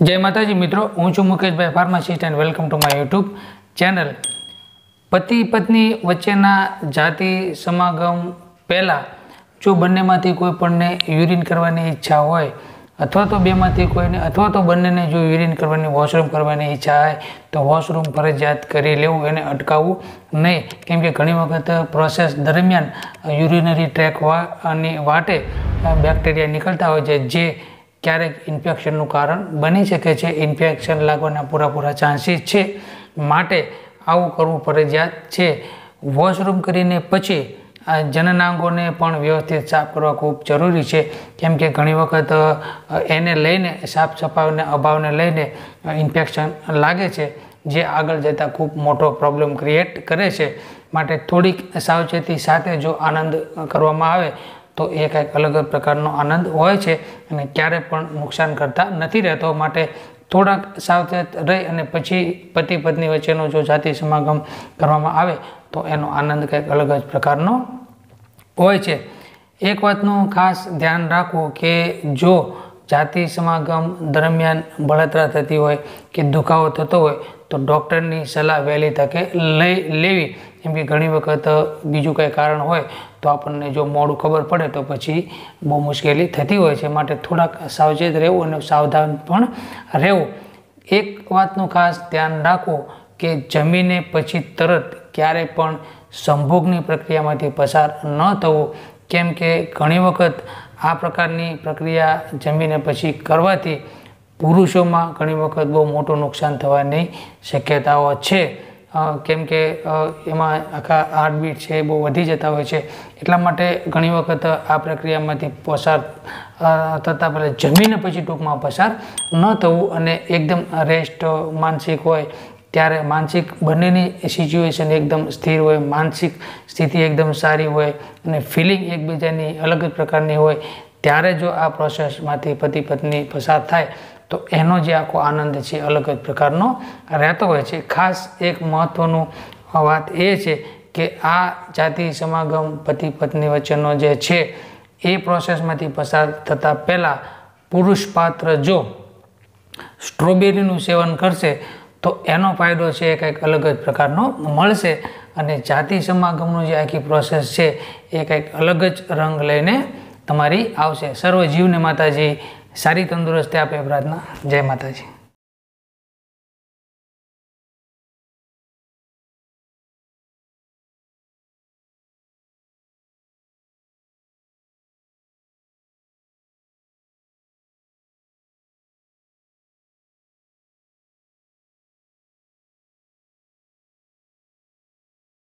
જય માતાજી મિત્રો, હું છું Mukeshbhai pharmacist and welcome to my YouTube channel પતિ પત્ની વચ્ચેના જાતિ સમાગમ પહેલાં જો બંનેમાંથી કોઈ પણને યુરિન કરવાની ઈચ્છા હોય, અથવા તો બેમાંથી કોઈને, અથવા તો બંનેને જો યુરિન કરવાની વોશરૂમ કરવાની ઈચ્છા હોય, તો વોશરૂમ ફરજિયાત કરી લેવું, એને અટકાવવું નહીં. કેમ કે ઘણી વખત પ્રોસેસ દરમિયાન યુરિનરી ટ્રેક વાટે બેક્ટેરિયા નીકળતા હોય છે, જે ક્યારેક ઇન્ફેક્શનનું કારણ બની શકે છે. ઇન્ફેક્શન લાગવાના પૂરાપૂરા ચાન્સીસ છે. માટે આવું કરવું ફરજિયાત છે. વોશરૂમ કરીને પછી આ જનનાંગોને પણ વ્યવસ્થિત સાફ કરવા ખૂબ જરૂરી છે. કેમ કે ઘણી વખત એને લઈને, સાફ સફાઈને, અભાવને લઈને ઇન્ફેક્શન લાગે છે, જે આગળ જતાં ખૂબ મોટો પ્રોબ્લેમ ક્રિએટ કરે છે. માટે થોડીક સાવચેતી સાથે જો આનંદ કરવામાં આવે તો એ કંઈક અલગ જ પ્રકારનો આનંદ હોય છે અને ક્યારે પણ નુકસાન કરતા નથી રહેતો. માટે થોડાક સાવચેત રહી અને પછી પતિ પત્ની વચ્ચેનો જો જાતિ સમાગમ કરવામાં આવે તો એનો આનંદ કંઈક અલગ જ પ્રકારનો હોય છે. એક વાતનું ખાસ ધ્યાન રાખવું કે જો જાતિ સમાગમ દરમિયાન બળતરા થતી હોય કે દુખાવો થતો હોય તો ડૉક્ટરની સલાહ વહેલી તકે લઈ લેવી. કેમ કે ઘણી વખત બીજું કંઈ કારણ હોય તો આપણને જો મોડું ખબર પડે તો પછી બહુ મુશ્કેલી થતી હોય છે. માટે થોડાક સાવચેત રહેવું અને સાવધાન પણ રહેવું. એક વાતનું ખાસ ધ્યાન રાખવું કે જમીને પછી તરત ક્યારે પણ સંભોગની પ્રક્રિયામાંથી પસાર ન થવું. કેમ કે ઘણી વખત આ પ્રકારની પ્રક્રિયા જમીને પછી કરવાથી પુરુષોમાં ઘણી વખત બહુ મોટું નુકસાન થવાની શક્યતાઓ છે. કેમ કે એમાં આખા હાર્ટબીટ છે બહુ વધી જતા હોય છે. એટલા માટે ઘણી વખત આ પ્રક્રિયામાંથી પસાર થતાં પહેલાં જમીને પછી ટૂંકમાં પસાર ન થવું અને એકદમ રેસ્ટ માનસિક હોય ત્યારે માનસિક બંનેની સિચ્યુએશન એકદમ સ્થિર હોય, માનસિક સ્થિતિ એકદમ સારી હોય અને ફિલિંગ એકબીજાની અલગ જ પ્રકારની હોય ત્યારે જો આ પ્રોસેસમાંથી પતિ પત્ની પસાર થાય, તો એનો જે આખો આનંદ છે અલગ જ પ્રકારનો રહેતો હોય છે. ખાસ એક મહત્ત્વનું વાત એ છે કે આ જાતિ સમાગમ પતિ પત્ની વચ્ચેનો જે છે, એ પ્રોસેસમાંથી પસાર થતાં પહેલાં પુરુષ પાત્ર જો સ્ટ્રોબેરીનું સેવન કરશે, તો એનો ફાયદો છે એ કંઈક અલગ જ પ્રકારનો મળશે અને જાતિ સમાગમનું જે આખી પ્રોસેસ છે, એ કંઈક અલગ જ રંગ લઈને તમારી આવશે. સર્વ જીવને માતાજી સારી તંદુરસ્તી આપે પ્રાર્થના. જય માતાજી.